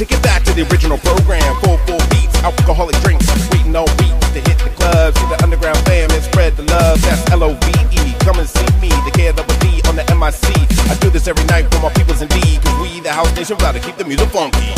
To get back to the original program, full full beats, alcoholic drinks, waiting on beats to hit the clubs, see the underground fam and spread the love. That's L O V E. Come and see me, the K on the M I C. I do this every night for my peoples indeed, cause we the house nation, gotta keep the music funky.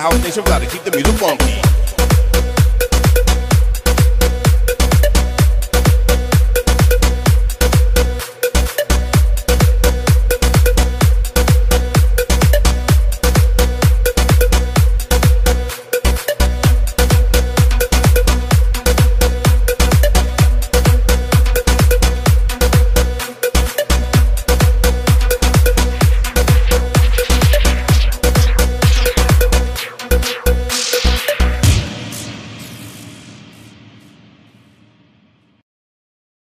House nation, gotta keep the music funky.